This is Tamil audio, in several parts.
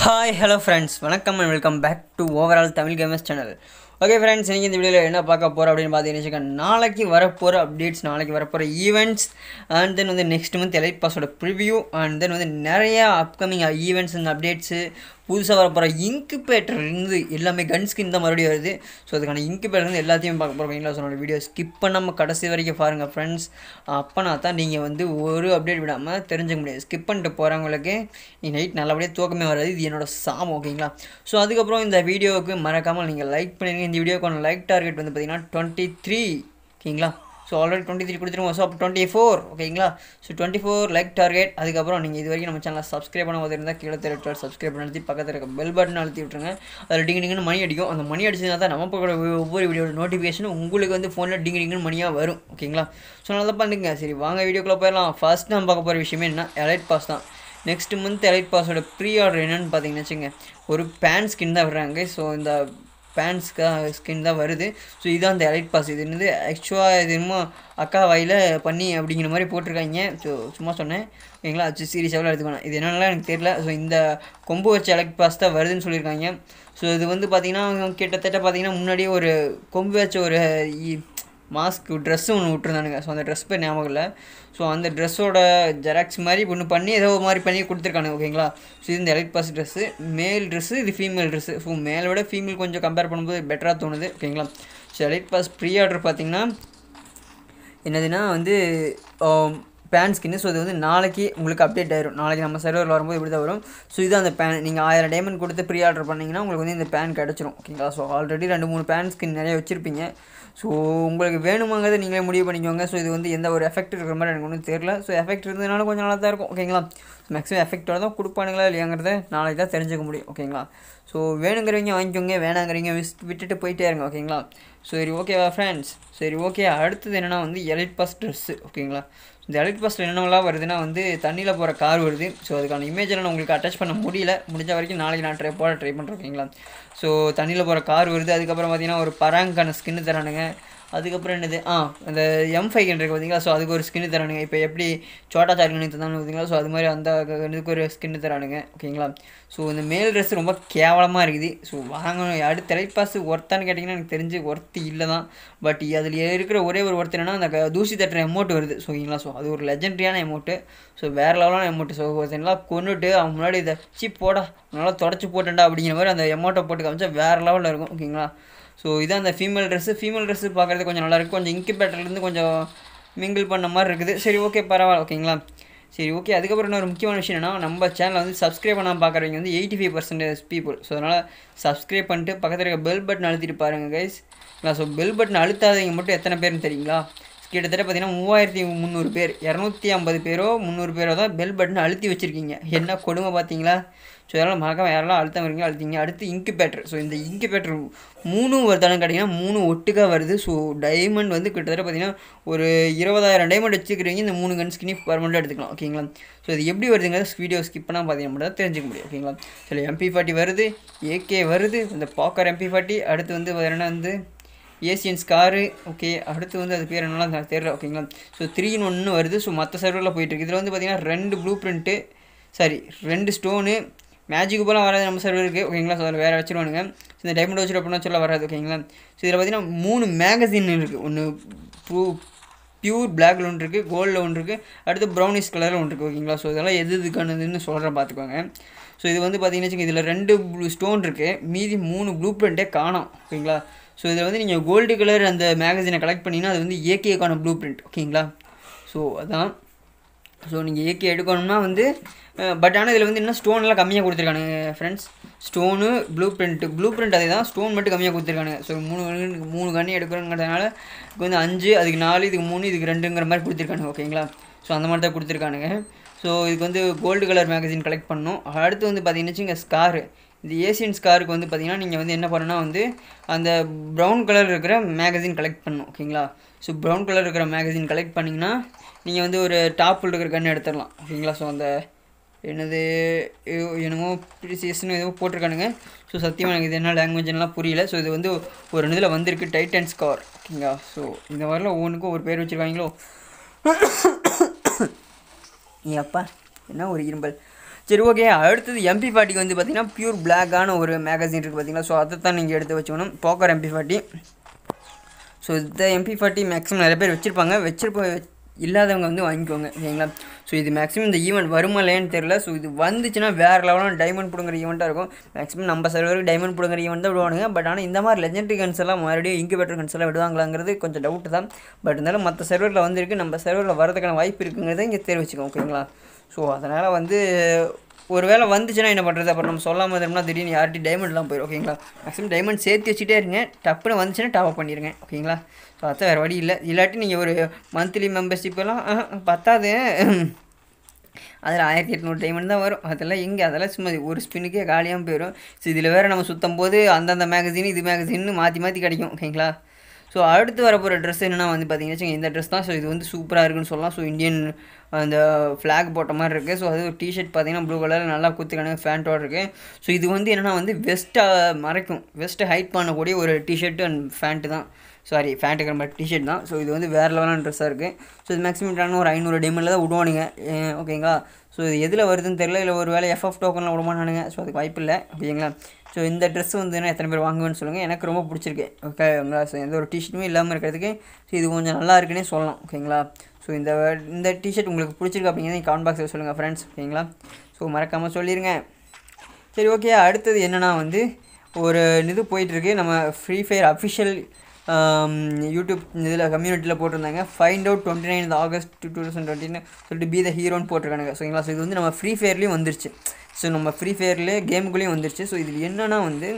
ஹாய் ஹலோ ஃப்ரெண்ட்ஸ் வணக்கம் and welcome back to overall Tamil gamers channel okay friends இன்றைக்கி இந்த வீடியோவில் என்ன பார்க்க போகிறோம் அப்படின்னு பார்த்தீங்கன்னா நாளைக்கு வரப்போகிற அப்டேட்ஸ் நாளைக்கு வரப்போகிற ஈவெண்ட்ஸ் அண்ட் தென் வந்து நெக்ஸ்ட் மந்த் எலைட் பாஸோட ப்ரிவ்யூ அண்ட் தென் வந்து நிறையா அப்கமிங் ஈவெண்ட்ஸ் அண்ட் அப்டேட்ஸு புதுசாக வரப்போகிற இன்குபேட்டர்லேருந்து எல்லாமே கன் ஸ்கின் தான் மறுபடியும் வருது. ஸோ அதுக்கான இன்குபேட்டர்லேருந்து எல்லாத்தையும் பார்க்க போகிறோம் ஓகேங்களா ஸோ என்னோட வீடியோ ஸ்கிப் பண்ணாமல் கடைசி வரைக்கும் பாருங்கள் ஃப்ரெண்ட்ஸ் அப்போனா தான் நீங்கள் வந்து ஒரு அப்டேட் விடாமல் தெரிஞ்சுக்க முடியாது ஸ்கிப் பண்ணிட்டு போகிறவங்களுக்கு நைட் நல்லபடியாக தூக்கமே வராது. இது என்னோட சாம் ஓகேங்களா ஸோ அதுக்கப்புறம் இந்த வீடியோவுக்கு மறக்காமல் நீங்கள் லைக் பண்ணிடுங்க இந்த வீடியோக்கான லைக் டார்கெட் வந்து பார்த்தீங்கன்னா டுவெண்ட்டி த்ரீ ஓகேங்களா ஸோ ஆல்ரெடி டுவெண்ட்டி த்ரீ கொடுத்துருவோம். ஸோ அப்போ டுவெண்ட்டி ஃபோர் ஓகேங்களா so twenty four like target அதுக்கப்புறம் நீங்கள் இது வரைக்கும் நம்ம சேனலை சப்ஸ்கிரைப் பண்ண போது இருந்தால் கீழே தெரிவித்தால் சப்ஸ்கிரைப் பண்ணி அழுத்தி பக்கத்தில் இருக்க பெல் பட்டன் அழுத்தி விட்டுருங்க. அதில் டிங்கு டிங்குன்னு மணி அடிக்கும். அந்த மணி அடிச்சதுனா தான் நம்ம போகிற ஒவ்வொரு வீடியோட நோட்டிஃபிகேஷன் உங்களுக்கு வந்து ஃபோனில் டிங்கு டிங்குன்னு மணியாக வரும். ஓகேங்களா ஸோ நல்லா பண்ணுங்க. சரி வாங்க வீடியோக்குள்ளே போயிடலாம். ஃபர்ஸ்ட் நம்ம பார்க்க போகிற விஷயமே என்ன? எலைட் பாஸ் தான். நெக்ஸ்ட் மந்த் எலைட் பாஸோட ப்ரீ ஆர்டர் என்னென்னு பார்த்தீங்கன்னு வச்சுங்க ஒரு பேன் ஸ்கின் தான் விடுறாங்க. ஸோ இந்த பேண்ட்ஸ்க்கு ஸ்கின் தான் வருது. ஸோ இதுதான் அந்த எலைட் பாஸ் இது என்னது? ஆக்சுவலாக இது என்னமோ அக்கா வாயில் பண்ணி அப்படிங்கிற மாதிரி போட்டிருக்காங்க. ஸோ சும்மா சொன்னேன். ஓகேங்களா? அது சீரியஸாக எடுத்துக்கணும் இது என்னென்னலாம் எனக்கு தெரியல. ஸோ இந்த கொம்பு வச்ச எலைட் பாஸ் தான் வருதுன்னு சொல்லியிருக்காங்க. ஸோ இது வந்து பார்த்திங்கன்னா கிட்டத்தட்ட பார்த்திங்கன்னா முன்னாடியே ஒரு கொம்பு வச்ச ஒரு மாஸ்க் ட்ரெஸ்ஸு ஒன்று விட்டுருந்தானுங்க. ஸோ அந்த ட்ரெஸ் பேர் ஞாபகம் இல்லை. ஸோ அந்த ட்ரெஸ்ஸோட ஜெராக்ஸ் மாதிரி ஒன்று பண்ணி ஏதோ ஒரு மாதிரி பண்ணி கொடுத்துருக்கானுங்க ஓகேங்களா ஸோ இது இந்த elite pass dress male dress இது ஃபீமேல் ட்ரெஸ்ஸு ஸோ மேலை விட ஃபீமேல் கொஞ்சம் கம்பேர் பண்ணும்போது பெட்டராக தோணுது ஓகேங்களா so elite pass pre order பார்த்திங்கன்னா என்னதுன்னா வந்து um, பேன் ஸ்கின்னு ஸோ இது வந்து நாளைக்கு உங்களுக்கு அப்டேட் ஆயிரும். நாளைக்கு நம்ம சர்வரில் வரும்போது இப்படி தான் வரும். ஸோ இது அந்த பேன் நீங்கள் ஆயிரம் டைமண்ட் கொடுத்து ப்ரீ ஆர்டர் பண்ணிங்கன்னா உங்களுக்கு வந்து இந்த பேன் கிடச்சிரும். ஓகேங்களா ஸோ ஆல்ரெடி ரெண்டு மூணு பேன் ஸ்கின் நிறைய வச்சுருப்பீங்க. ஸோ உங்களுக்கு வேணுமாங்கிறத நீங்களே முடிவு பண்ணிக்கோங்க. ஸோ இது வந்து எந்த ஒரு எஃபெக்ட் இருக்கிற மாதிரி எனக்கு ஒன்றும் தெரியல. ஸோ எஃபெக்ட் இருந்ததுனால கொஞ்சம் நல்லா தான் இருக்கும் ஓகேங்களா மேக்ஸிமம் எஃபெக்டோட தான் கொடுப்பானுங்களா இல்லையாங்கிறத நாளைக்கு தான் தெரிஞ்சுக்க முடியும். ஓகேங்களா ஸோ வேணுங்கிறவங்க வாங்கிக்கோங்க. வேணாங்கிறவங்க விஸ் விட்டுட்டு போயிட்டே இருங்க. ஓகேங்களா சரி ஓகேவா ஃப்ரெண்ட்ஸ் சரி ஓகே அடுத்தது என்னென்னா வந்து எலைட் பாஸ் ட்ரெஸ்ஸு ஓகேங்களா இந்த எலைட் பாஸில் என்னென்னலாம் வருதுன்னா வந்து தண்ணியில் போகிற கார் வருது. ஸோ அதுக்கான இமேஜில் நான் உங்களுக்கு அட்டாச் பண்ண முடியல. முடிஞ்ச வரைக்கும் நாளைக்கு நான் ட்ரை போட ட்ரை பண்ணுறேன் ஓகேங்களா ஸோ தண்ணியில் போகிற கார் வருது. அதுக்கப்புறம் பார்த்தீங்கன்னா ஒரு பராங்கான ஸ்கின்னு தரானுங்க. அதுக்கப்புறம் என்னது? ஆ அந்த எம் ஃபைவ் ஹண்ட்ரட் பார்த்தீங்களா ஸோ அதுக்கு ஒரு ஸ்கின்னு தரானுங்க. இப்போ எப்படி சோட்டா சார்கனு தந்தானு பார்த்தீங்களா ஸோ அது மாதிரி அந்த இதுக்கு ஒரு ஸ்கின்னு தரானுங்க. ஓகேங்களா ஸோ இந்த மேல் ட்ரெஸ் ரொம்ப கேவலமாக இருக்குது. ஸோ வாங்கணும். யாரு தலைப்பாஸ் ஒர்த்தான்னு கேட்டிங்கன்னா எனக்கு தெரிஞ்சு ஒர்த்து இல்லை தான். பட் அதில் இருக்கிற ஒரே ஒரு ஒர்த்து என்னன்னா அந்த தூசி தட்டுற எமௌண்ட் வருது. ஸோ ஓகேங்களா ஸோ அது ஒரு லெஜெண்டரியான எமௌண்ட்டு ஸோ வேறு லெவலான எமௌண்ட்டு ஸோ ஒருத்தனெலாம் கொண்டுட்டு அவன் முன்னாடி இதை சி போடா நல்லா தொடச்சி போட்டேன்டா அப்படிங்கிற மாதிரி அந்த எமௌண்ட்டை போட்டு காமிச்சா வேறு லெவலில் இருக்கும். ஓகேங்களா ஸோ இதான் அந்த ஃபீமேல் ட்ரெஸ்ஸு ஃபீமேல் ட்ரெஸ்ஸு பார்க்குறது கொஞ்சம் நல்லாயிருக்கு. கொஞ்சம் இன்குபேட்டர்லேருந்து கொஞ்சம் மிங்கிள் பண்ண மாதிரி இருக்குது. சரி ஓகே பரவாயில்ல. ஓகேங்களா சரி ஓகே அதுக்கப்புறம் இன்னொரு முக்கியமான விஷயம் என்னன்னா நம்ம சேனலை வந்து சப்ஸ்கிரைப் பண்ணால் பார்க்குறவங்க வந்து eighty five percentage people so அதனால் சப்ஸ்கிரைப் பண்ணிட்டு பக்கத்தில் இருக்க பெல் பட்டன் அழுத்திட்டு பாருங்கள் கைஸ் ஸோ பெல் பட்டன் அழுத்தாதவங்க மட்டும் எத்தனை பேர்னு தெரியுங்களா? கிட்டத்தட்ட பார்த்தீங்கன்னா மூவாயிரத்தி முந்நூறு பேர். இரநூத்தி ஐம்பது பேரோ முந்நூறு பேரோ தான் பெல் பட்டன் அழுத்தி வச்சுருக்கீங்க. என்ன கொடுமை பார்த்தீங்களா? ஸோ இதெல்லாம் மறக்காமல் யாரெல்லாம் அழுத்தம் வரீங்க அழுத்திங்க. அடுத்து இன்குபேட்டர் ஸோ இந்த இன்குபேட்டர் மூணும் வருதானு கேட்டிங்கன்னா மூணு ஒட்டுக்காக வருது. ஸோ டைமண்ட் வந்து கிட்டத்தட்ட பார்த்தீங்கன்னா ஒரு இருபதாயிரம் டைமண்ட் வச்சுக்கிறீங்க. இந்த மூணு கன் ஸ்கினி பர்மனெண்ட்டாக எடுத்துக்கலாம். ஓகேங்களா ஸோ இது எப்படி வருதுங்கிறத வீடியோ ஸ்கிப் பண்ணால் பார்த்தீங்கன்னா மட்டும் தான் தெரிஞ்சுக்க முடியும். ஓகேங்களா சில எம்பி ஃபார்ட்டி வருது. ஏகே வருது. இந்த பாக்கர் எம்பி ஃபார்ட்டி அடுத்து வந்து வேறு என்ன வந்து? ஏசியன்ஸ் காரு ஓகே அடுத்து வந்து அது பேர் என்னலாம் எனக்கு தெரியல. ஓகேங்களா ஸோ த்ரீன்னு ஒன்று வருது. ஸோ மற்ற சர்வரில் போயிட்டுருக்கு இதில் வந்து பார்த்திங்கன்னா ரெண்டு ப்ளூ பிரிண்ட்டு சாரி ரெண்டு ஸ்டோனு மேஜிக்கு போல வராது நம்ம சர்வருக்கு ஓகேங்களா ஸோ அதில் வேறு வச்சுருவானுங்க. ஸோ இந்த டைமண்ட் வச்சுரு அப்படின்னா சொல்ல வராது ஓகேங்களா ஸோ இதில் பார்த்திங்கன்னா மூணு மேகசின் இருக்குது ஒன்று ப்ரூ பியூர் பிளாக்ல ஒன்று இருக்குது கோல்டில் ஒன்று இருக்குது அடுத்து ப்ரௌனிஷ் கலரில் ஒன்று இருக்குது ஓகேங்களா ஸோ இதெல்லாம் எது இதுக்கானதுன்னு சொல்கிறேன் பார்த்துக்கோங்க ஸோ இது வந்து பார்த்தீங்கன்னா வச்சுக்கோங்க இதில் ரெண்டு ஸ்டோன் இருக்குது மீதி மூணு ப்ளூ பிரிண்ட்டே காணும் ஓகேங்களா ஸோ இதில் வந்து நீங்கள் கோல்டு கலர் அந்த மேகசினை கலெக்ட் பண்ணிங்கன்னா அது வந்து ஏகேக்கான ப்ளூ பிரிண்ட் ஓகேங்களா ஸோ அதான். ஸோ நீங்கள் ஏகே எடுக்கணும்னா வந்து பட் ஆனால் இதில் வந்து என்ன ஸ்டோன்லாம் கம்மியாக கொடுத்துருக்கானுங்க friends stone blue print blue print அதே தான் ஸ்டோன் மட்டும் கம்மியாக கொடுத்துருக்கானுங்க. ஸோ மூணு மூணு கண்ணி எடுக்கிறோங்கிறதுனால இதுக்கு வந்து அஞ்சு அதுக்கு நாலு இதுக்கு மூணு இதுக்கு ரெண்டுங்கிற மாதிரி கொடுத்துருக்கானுங்க ஓகேங்களா ஸோ அந்த மாதிரி தான் கொடுத்துருக்கானுங்க. ஸோ இதுக்கு வந்து கோல்டு கலர் மேகசின் கலெக்ட் பண்ணணும். அடுத்து வந்து பார்த்தீங்கன்னா இங்கே ஸ்காரு இந்த ஏசியன் ஸ்காருக்கு வந்து பார்த்தீங்கன்னா நீங்கள் வந்து என்ன பண்ணணும்னா வந்து அந்த ப்ரௌன் கலர் இருக்கிற மேகசின் கலெக்ட் பண்ணணும் ஓகேங்களா ஸோ ப்ரௌன் கலர் இருக்கிற மேகசின் கலெக்ட் பண்ணிங்கன்னா நீங்கள் வந்து ஒரு டாப்பில் இருக்கிற கன்று எடுத்துடலாம். ஓகேங்களா? ஸோ அந்த என்னது என்னமோ ப்ரிசியஸ்னு எதுவும் போட்டிருக்கானுங்க. ஸோ சத்தியமாக எனக்கு இது என்ன லாங்குவேஜ்லாம் புரியல. ஸோ இது வந்து ஒரு இதில் வந்திருக்கு டைட்டன்ஸ் ஸ்கார் ஓகேங்களா? ஸோ இந்த மாதிரிலாம் ஒவ்வொன்றுக்கும் ஒரு பேர் வச்சுருக்காங்களோ? அப்பா என்ன ஒரு இரும்பல். சரி ஓகே அடுத்தது எம்பி ஃபார்ட்டிக்கு வந்து பார்த்தீங்கன்னா பியூர் பிளாக்கான ஒரு மேகசின் இருக்குது பார்த்தீங்களா ஸோ அதை தான் நீங்கள் எடுத்து வச்சுக்கணும். போக்கர் எம்பி ஃபார்ட்டி ஸோ இந்த எம்பி ஃபார்ட்டி மேக்ஸிமம் நிறைய பேர் வச்சுருப்பாங்க. வச்சிருப்ப இல்லாதவங்க வந்து வாங்கிக்கோங்க சரிங்களா? ஸோ இது மேக்ஸிமம் இந்த ஈவெண்ட் வருமா இல்லையான்னு தெரில ஸோ இது வந்துச்சுன்னா வேறு லெவலான டைமண்ட் பிடுங்குற ஈவெண்ட்டாக இருக்கும். மேக்ஸிமம் நம்ம சர்வருக்கு டைமண்ட் பிடுங்குற ஈவெண்ட் தான் விடுவானுங்க. பட் ஆனால் இந்த மாதிரி லெஜெண்டரி கன்ஸ் எல்லாம் மறுபடியும் இன்குபேட்டர் கன்ஸ் எல்லாம் விடுவாங்களாங்கிறது கொஞ்சம் டவுட்டு தான். பட் இருந்தாலும் மற்ற சர்வரில் வந்திருக்கு. நம்ம சர்வரில் வரதுக்கான வாய்ப்பு இருக்குங்கிறத இங்கே தெரிவிச்சுக்கோங்க ஓகேங்களா ஸோ அதனால் வந்து ஒரு வேளை வந்துச்சுன்னா என்ன பண்ணுறது அப்புறம் நம்ம சொல்லாமல் இருந்தோம்னா திடீர்னு யார்ட்டி டைமண்ட்லாம் போயிடும் ஓகேங்களா மேக்ஸிமம் டைமண்ட் சேர்த்து வச்சுட்டே இருங்க. டப்புன்னு வந்துச்சுன்னா டாப் அப் பண்ணிடுங்க ஓகேங்களா ஸோ அதான் வேறு வழி இல்லை. இல்லாட்டி நீங்கள் ஒரு மந்த்லி மெம்பர்ஷிப்பெல்லாம் பத்தாது. அதில் ஆயிரத்தி எட்நூறு டைமண்ட் தான் வரும். அதெல்லாம் எங்கே? அதெல்லாம் சும்மா ஒரு ஸ்பின்னுக்கே காலியாக போயிடும் ஸோ இதில் வேறு நம்ம சுத்தம் போது அந்தந்த மேகசின் இது மேகசின்னு மாற்றி மாற்றி கிடைக்கும் ஓகேங்களா ஸோ அடுத்து வரப்போகிற ட்ரெஸ் என்னென்னா வந்து பார்த்தீங்கன்னா இந்த ட்ரெஸ் தான். ஸோ இது வந்து சூப்பராக இருக்குன்னு சொல்லலாம். ஸோ இந்தியன் அந்த ஃப்ளாக் போட்ட மாதிரி இருக்குது ஸோ அது ஒரு டிஷர்ட் பார்த்தீங்கன்னா ப்ளூ கலரில் நல்லா குத்துக்கான ஃபேண்ட்டோட இருக்குது ஸோ இது வந்து என்னென்னா வந்து வெஸ்ட்டை மறைக்கும். வெஸ்ட்டை ஹைட் பண்ணக்கூடிய ஒரு டிஷர்ட் அண்ட் ஃபேண்ட்டு தான். சாரி ஃபேண்ட்டுக்கிற மாதிரி டிஷர்ட் தான். ஸோ இது வந்து வேறு லெவலான ட்ரெஸ்ஸாக இருக்குது ஸோ இது மேக்ஸிமம் ஒரு ஐநூறு டேமில் தான் விடுவானுங்க ஓகேங்களா ஸோ இது எதில் வருதுன்னு தெரியல. இல்லை ஒரு வேளை எஃப்எஃப் டோக்கனில் விடமாட்டானுங்க ஸோ அதுக்கு வாய்ப்பு இல்லை. ஓகேங்களா ஸோ இந்த ட்ரெஸ் வந்து எத்தனை பேர் வாங்குவேன்னு சொல்லுங்கள் எனக்கு ரொம்ப பிடிச்சிருக்கு. ஓகேங்களா ஸோ எந்த ஒரு டிஷர்ட்டுமே இல்லாமல் இருக்கிறதுக்கு ஸோ இது கொஞ்சம் நல்லா இருக்குன்னே சொல்லலாம். ஓகேங்களா ஸோ இந்த இந்த டிஷர்ட் உங்களுக்கு பிடிச்சிருக்கு அப்படிங்கிறத கமெண்ட் பாக்ஸில் சொல்லுங்கள் ஃப்ரெண்ட்ஸ் ஓகேங்களா ஸோ மறக்காமல் சொல்லிடுங்க சரி ஓகே அடுத்தது என்னென்னா வந்து ஒரு இது போயிட்டுருக்கு. நம்ம ஃப்ரீ ஃபயர் அஃபிஷியல் யூடியூப் இதில் கம்யூனிட்டியில் போட்டிருந்தாங்க. Find out twenty nine August two thousand டுவெண்ட்டின்னு சொல்லிட்டு பி த ஹீரோன்னு போட்டிருக்கானுங்க. சரிங்களா ஸோ இது வந்து நம்ம ஃப்ரீ ஃபயர்லேயும் வந்துருச்சு. ஸோ நம்ம ஃப்ரீ ஃபயர்லேயே கேமுக்குள்ளேயும் வந்துருச்சு. ஸோ இதில் என்னென்னா வந்து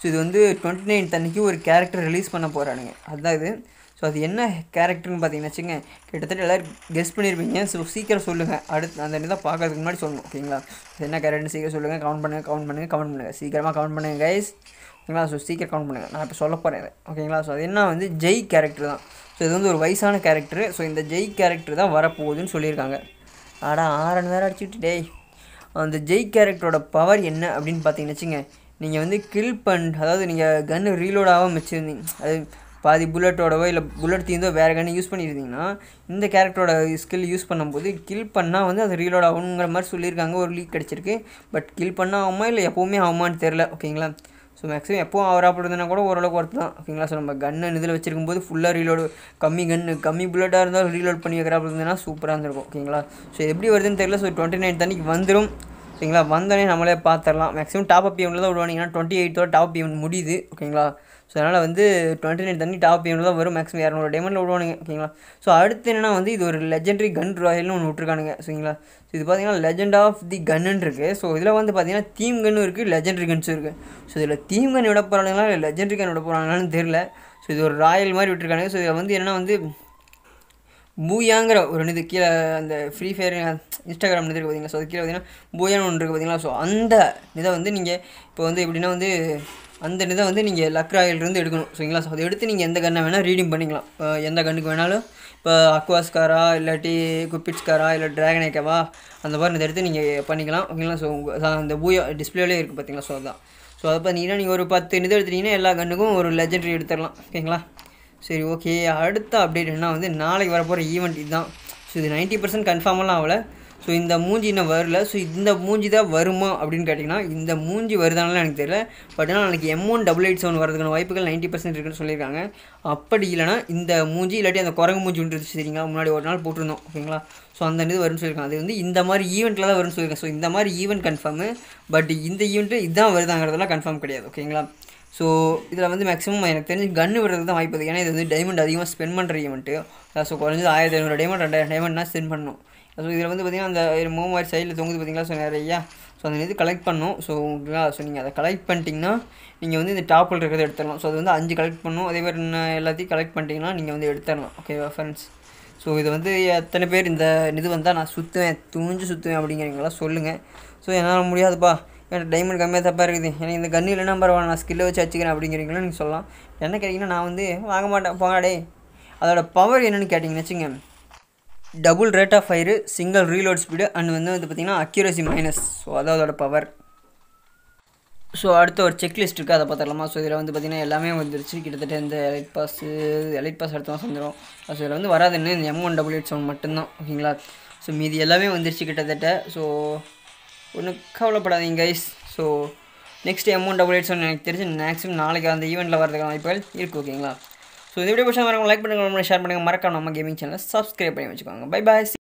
ஸோ இது வந்து டுவெண்ட்டி நைன் அன்னைக்கு ஒரு கேரக்டர் ரிலீஸ் பண்ண போகிறானுங்க அதுதான் இது. ஸோ அது என்ன கேரக்டர்னு பார்த்தீங்கன்னா வச்சுங்க கிட்டத்தட்ட எல்லோரும் கெஸ் பண்ணியிருப்பீங்க ஸோ சீக்கிரம் சொல்லுங்கள் அடுத்து அந்த இதை பார்க்கறதுக்கு முன்னாடி சொல்லணும் ஓகேங்களா? அது என்ன கேரக்டர்னு சீக்கிரம் சொல்லுங்கள் கவுண்ட் பண்ணுங்கள் கவுண்ட் பண்ணுங்கள் கவுண்ட் பண்ணுங்கள் சீக்கிரமாக கவுண்ட் பண்ணுங்கள் கைஸ் ஓகேங்களா? ஸோ சீக்கிரம் கவுண்ட் பண்ணுங்கள் நான் இப்போ சொல்ல போகிறேன் ஓகேங்களா? ஸோ அது என்ன வந்து ஜெய் கேரக்டர் தான். ஸோ இது வந்து ஒரு வயசான கேரக்டர் ஸோ இந்த ஜெய் கேரக்டர் தான் வரப்போகுதுன்னு சொல்லியிருக்காங்க. ஆடா ஆறன் வேறு அடிச்சுட்டு டேய் அந்த ஜெய் கேரக்டரோட பவர் என்ன அப்படின்னு பார்த்தீங்கன்னு வச்சுங்க நீங்கள் வந்து கில் பண் அதாவது நீங்கள் கன்று ரீலோட் ஆகாமல் வச்சுருந்தீங்க அது பாதி புல்லட்டோடவோ இல்லை புல்லட் தீர்ந்தோ வேறு கன்று யூஸ் பண்ணியிருந்தீங்கன்னா இந்த கேரக்டரோட ஸ்கில் யூஸ் பண்ணும்போது கில் பண்ணால் வந்து அது ரீலோட் ஆகணுங்கிற மாதிரி சொல்லியிருக்காங்க ஒரு லீக் கிடச்சிருக்கு பட் கில் பண்ணால் ஆகுமா இல்லை எப்போவுமே ஆகுமான்னு தெரில ஓகேங்களா ஸோ மேக்ஸிமம் எப்போ ஆவராப்படுதுன்னா கூட ஓரளவுக்கு ஒர்த்து தான். ஓகேங்களா ஸோ நம்ம கன்னு இதில் வச்சிருக்கும் போது ஃபுல்லாக ரீலோடு கம்மி கன்று கம்மி புல்லட்டாக இருந்தாலும் ரீலோட் பண்ணி வைக்கிறாப்பு இருந்ததுன்னா சூப்பராக இருந்திருக்கும். ஓகேங்களா ஸோ எப்படி வருதுன்னு தெரியல. ஸோ டுவெண்ட்டி நைன் தண்ணிக்கு வந்துடும் ஓகேங்களா வந்தோடனே நம்மளே பார்த்துடலாம். மேக்ஸிமம் டாப் அப் ஈவெண்ட்டில் தான் விடுவாங்க ஏன்னா டுவெண்ட்டி எயிட்டோட டாப் ஈவெண்ட் முடியுது. ஓகேங்களா ஸோ அதனால் வந்து டுவெண்ட்டி நைன் தண்ணி டாப் ஈவெண்ட் தான் வரும் மேக்ஸிமம் இரநூறு டைமண்டில் விடுவானுங்க ஓகேங்களா? ஸோ அடுத்து என்னென்னா வந்து இது ஒரு லெஜெண்டரி கன் ராயல்னு ஒன்று விட்ருக்கானுங்க சரிங்களா ஸோ இது பார்த்தீங்கன்னா லெஜெண்ட் ஆஃப் தி கன்னு இருக்குது ஸோ இதில் வந்து பார்த்தீங்கன்னா தீம் கன்னும் இருக்குது லெஜெண்டரி கன்ஸும் இருக்குது ஸோ இதில் தீம் கன் விட போகிறாங்களா இல்லை லெஜெண்டரி கன் விட போகிறாங்களான்னு தெரில ஸோ இது ஒரு ராயல் மாதிரி விட்டுருக்கானுங்க. ஸோ இதில் வந்து என்னென்னா வந்து பூயாங்கிற ஒரு இது கீழே அந்த ஃப்ரீ ஃபயர் இன்ஸ்டாகிராம் இது இருக்குது பார்த்தீங்களா ஸோ அது கீழே பார்த்தீங்கன்னா பூயான்னு ஒன்று இருக்குது பார்த்தீங்களா ஸோ அந்த இதை வந்து நீங்கள் இப்போ வந்து எப்படின்னா வந்து அந்த இதை வந்து நீங்கள் லக்ராயிலிருந்து எடுக்கணும். சரிங்களா? ஸோ அதை எடுத்து நீங்கள் எந்த கன்னை வேணால் ரீடிங் பண்ணிக்கலாம். இப்போ எந்த கன்னுக்கு வேணாலும். இப்போ அக்வாஸ்காரா இல்லாட்டி குப்பிட்ஸ்காரா இல்லை ட்ராகன் ஐக்கவா அந்த மாதிரி இதை எடுத்து நீங்கள் பண்ணிக்கலாம். ஓகேங்களா? ஸோ உங்கள் அந்த பூயா டிஸ்பிளேலே இருக்குது பார்த்தீங்களா ஸோ அதான். ஸோ அதை பார்த்தீங்கன்னா நீங்கள் ஒரு பத்து இது எடுத்துட்டீங்கன்னா எல்லா கன்னுக்கும் ஒரு லெஜெண்டரி எடுத்துடலாம். ஓகேங்களா? சரி ஓகே அடுத்த அப்டேட் என்ன வந்து நாளைக்கு வரப்போகிற ஈவெண்ட் இதுதான். ஸோ இது நைன்ட்டி பர்சன்ட் கன்ஃபார்மெல்லாம் ஆகலை. ஸோ இந்த மூஞ்சி இன்னும் வரல. ஸோ இந்த மூஞ்சி தான் வருமா அப்படின்னு கேட்டிங்கன்னா இந்த மூஞ்சி வருதானலாம் எனக்கு தெரியல. பட் ஆனால் நாளைக்கு M one double eight seven வரதுக்கான வாய்ப்புகள் நைன்ட்டி பர்சன்ட் இருக்குன்னு சொல்லியிருக்காங்க. அப்படி இல்லைனா இந்த மூஞ்சி இல்லாட்டி அந்த குரங்கு மூஞ்சி ஒன்று சரிங்களா? முன்னாடி ஒரு நாள் போட்டிருந்தோம் ஓகேங்களா? ஸோ அந்த இது வரும்னு சொல்லியிருக்காங்க. அது வந்து இந்த மாதிரி ஈவெண்ட்டில் தான் வரும்னு சொல்லியிருக்காங்க. ஸோ இந்த மாதிரி ஈவெண்ட் கன்ஃபார்மு பட் இந்த ஈவெண்ட்டு இதுதான் வருதாங்கிறதெல்லாம் கன்ஃபார்ம் கிடையாது ஓகேங்களா? ஸோ இதில் வந்து மேக்ஸிமம் எனக்கு தெரிஞ்சு கன்று விடுறது தான் வாய்ப்பு ஏன்னா இது வந்து டைமண்ட் அதிகமாக ஸ்பெண்ட் பண்ணுற ஈவெண்ட்டு ஸோ குறைஞ்சது ஆயிரத்தி ஐநூறு டைமண்ட் ரெண்டாயிரம் டைமண்ட்னா ஸ்பெண்ட் பண்ணணும் ஸோ இதில் வந்து பார்த்திங்கன்னா அந்த மூவ் மாதிரி சைடில் தொங்குது பார்த்தீங்களா? ஸோ நிறையா. ஸோ அந்த இது கலெக்ட் பண்ணணும் ஸோ ஓகேங்களா ஸோ நீங்கள் அதை கலெக்ட் பண்ணிட்டீங்கன்னா நீங்கள் வந்து இந்த டாப்பில் இருக்கிறத எடுத்துடலாம். ஸோ அது வந்து அஞ்சு கலெக்ட் பண்ணும். அதே மாதிரி இன்னும் எல்லாத்தையும் கலெக்ட் பண்ணிட்டீங்கன்னா நீங்கள் வந்து எடுத்துடலாம். ஓகேவா ஃப்ரெண்ட்ஸ் ஸோ இது வந்து எத்தனை பேர் இந்த இது வந்தால் நான் சுற்றுவேன் துணிஞ்சு சுற்றுவேன் அப்படிங்கிறீங்களா? சொல்லுங்கள் ஸோ என்னால் முடியாதுப்பா. எனக்கு டைமண்ட் கம்மியாக தப்பாக இருக்குது. எனக்கு இந்த கன்று இல்லைனா பரவாயில்ல நான் ஸ்கில்லை வச்சு வச்சுக்கிறேன் அப்படிங்கிறீங்களா நீங்கள் சொல்லலாம். என்ன கேட்டிங்கன்னா நான் வந்து வாங்க மாட்டேன். போங்கடே அதோட பவர் என்னென்னு கேட்டிங்கன்னு வச்சுங்க double rate of fire single reload speed and வந்து வந்து பார்த்திங்கன்னா அக்யூரசி மைனஸ் ஸோ அதான் அதோட பவர் ஸோ அடுத்த ஒரு செக்லிஸ்ட் இருக்குது அதை பார்த்துடலாமா? ஸோ இதில் வந்து பார்த்திங்கன்னா எல்லாமே வந்துருச்சு. கிட்டத்தட்ட இந்த எலைட் பாஸு எலைட் பாஸ் அடுத்த மாதம் வந்துடும் ஸோ இதில் வந்து வராதுன்னு இந்த M one double eight seven மட்டும்தான். ஓகேங்களா? ஸோ மீதி எல்லாமே வந்துருச்சு கிட்டத்தட்ட. ஸோ ஒன்றும் கவலைப்படாதீங்க guys so next amount double eight எனக்கு தெரிஞ்சு மேக்ஸிமம் நாளைக்கு அந்த ஈவெண்ட்டில் வரதுக்கான வாய்ப்புகள் இருக்குது ஓகேங்களா ஸோ இது வீடியோ பிடிச்சா மறக்காம லைக் பண்ணுங்கள் ஷேர் பண்ணுங்கள் மறக்காம நம்ம கேமிங் சேனலை சப்ஸ்கிரைப் பண்ணி வச்சுக்கோங்க. Bye bye